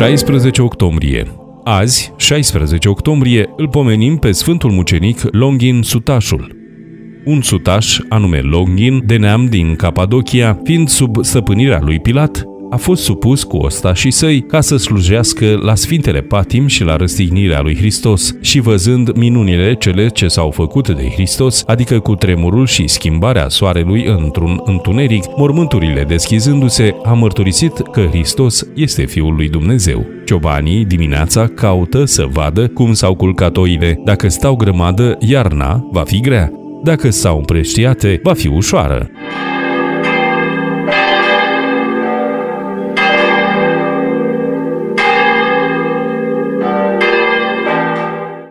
16 octombrie Azi, 16 octombrie, îl pomenim pe Sfântul Mucenic Longin Sutașul. Un sutaș, anume Longin, de neam din Capadocia, fiind sub stăpânirea lui Pilat, a fost supus cu ostașii săi ca să slujească la Sfintele Patim și la răstignirea lui Hristos și văzând minunile cele ce s-au făcut de Hristos, adică cu tremurul și schimbarea soarelui într-un întuneric, mormânturile deschizându-se, a mărturisit că Hristos este Fiul lui Dumnezeu. Ciobanii dimineața caută să vadă cum s-au culcat oile. Dacă stau grămadă, iarna va fi grea. Dacă stau împrăștiate, va fi ușoară.